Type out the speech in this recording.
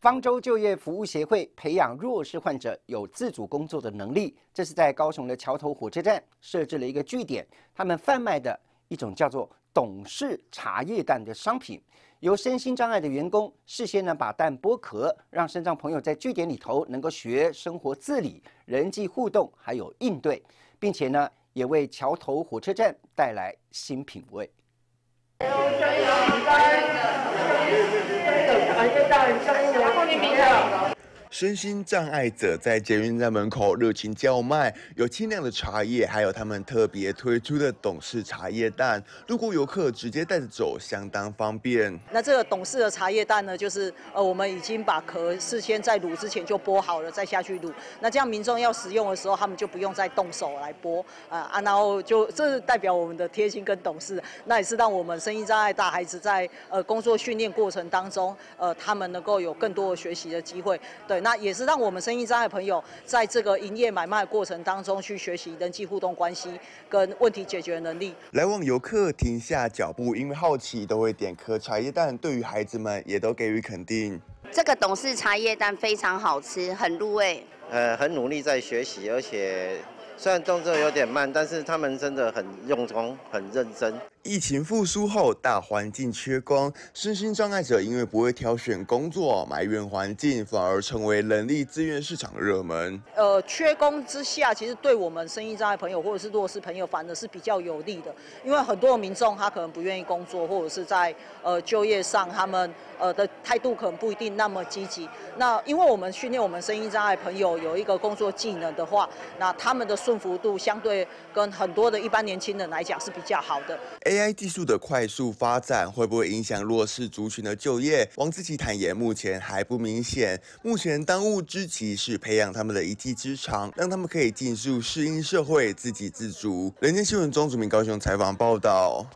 方舟就业服务协会培养弱势患者有自主工作的能力，这是在高雄的桥头火车站设置了一个据点，他们贩卖的一种叫做董事茶叶蛋的商品，由身心障碍的员工事先呢把蛋剥壳，让身障朋友在据点里头能够学生活自理、人际互动还有应对，并且呢也为桥头火车站带来新品味。然后你底下。身心障碍者在捷运站门口热情叫卖，有清凉的茶叶，还有他们特别推出的董事茶叶蛋。如果游客直接带着走，相当方便。那这个董事的茶叶蛋呢，就是呃，我们已经把壳事先在卤之前就剥好了，再下去卤。那这样民众要使用的时候，他们就不用再动手来剥啊啊，然后就这是代表我们的贴心跟董事，那也是让我们身心障碍大孩子在呃工作训练过程当中，呃，他们能够有更多的学习的机会。对。那也是让我们生意障碍朋友在这个营业买卖过程当中去学习人际互动关系跟问题解决能力。来往游客停下脚步，因为好奇都会点颗茶叶蛋，对于孩子们也都给予肯定。这个董事茶叶蛋非常好吃，很入味。呃，很努力在学习，而且。虽然动作有点慢，但是他们真的很用功、很认真。疫情复苏后，大环境缺工，身心障碍者因为不会挑选工作，埋怨环境，反而成为人力资源市场热门。呃，缺工之下，其实对我们身心障碍朋友或者是弱势朋友，反而是比较有利的。因为很多民众他可能不愿意工作，或者是在呃就业上，他们呃的态度可能不一定那么积极。那因为我们训练我们身心障碍朋友有一个工作技能的话，那他们的。顺服度相对跟很多的一般年轻人来讲是比较好的。AI 技术的快速发展会不会影响弱势族群的就业？王自奇坦言，目前还不明显。目前当务之急是培养他们的一技之长，让他们可以尽速适应社会，自给自足。人间新闻中，主民高雄采访报道。